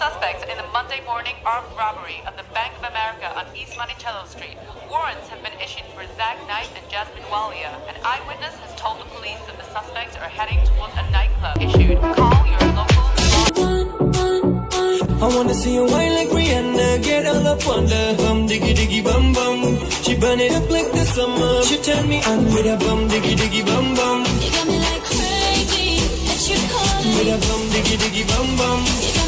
suspects in the Monday morning armed robbery of the Bank of America on East Monticello Street. Warrants have been issued for Zack Knight and Jasmin Walia. An eyewitness has told the police that the suspects are heading towards a nightclub. Issued. Call your local. I wanna see you wine like Rihanna, get all up on the hum, diggy diggy bum bum. She burn it up like the summer. She turn me on with a bum, diggy diggy bum bum. You got me like crazy, that you calling With a bum, diggy diggy bum bum.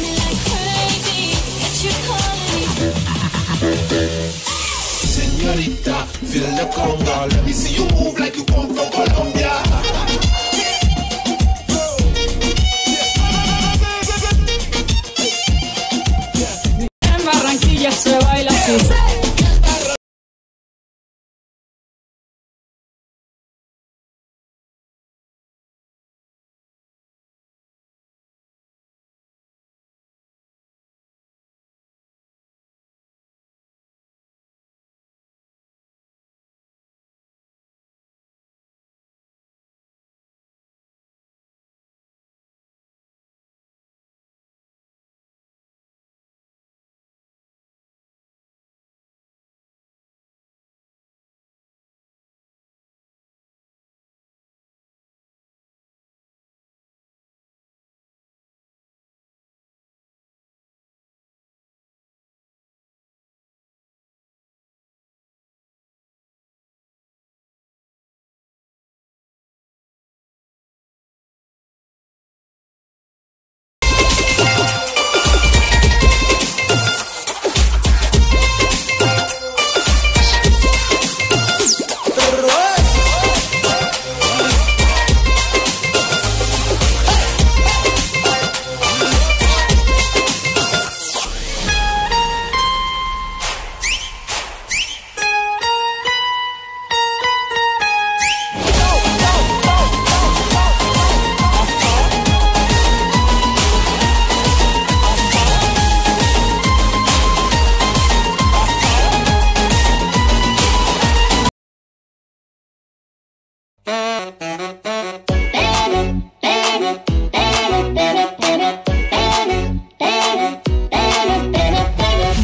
Señorita, feel the conga. Let me see you move like you come from Colombia.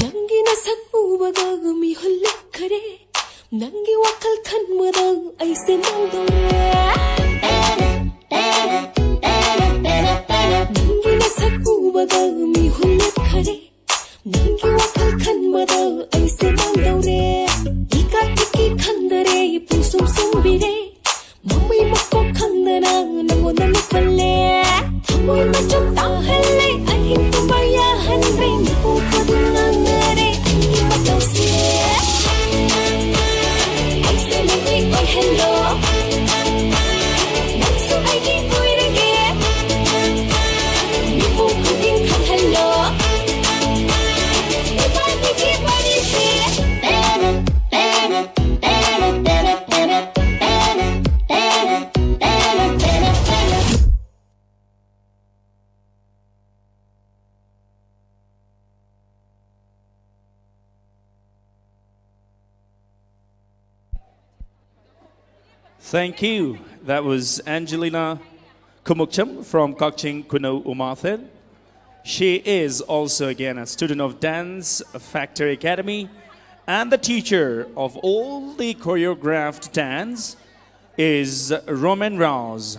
ನಂಗಿನ ಸಕ್ಕೂವದಾಗ ಮಿ ಖರೆ ಕರೆ ನಂಗೆ ಒಕ್ಕಲ್ ಕನ್ಮದಾಗ ಐಸೆ ನಂಗವ್ರೆ Thank you. That was Angelina Khumukcham from Kakching Kuno Umathen. She is also again a student of Dance Factory Academy and the teacher of all the choreographed dance is Roman Rouse.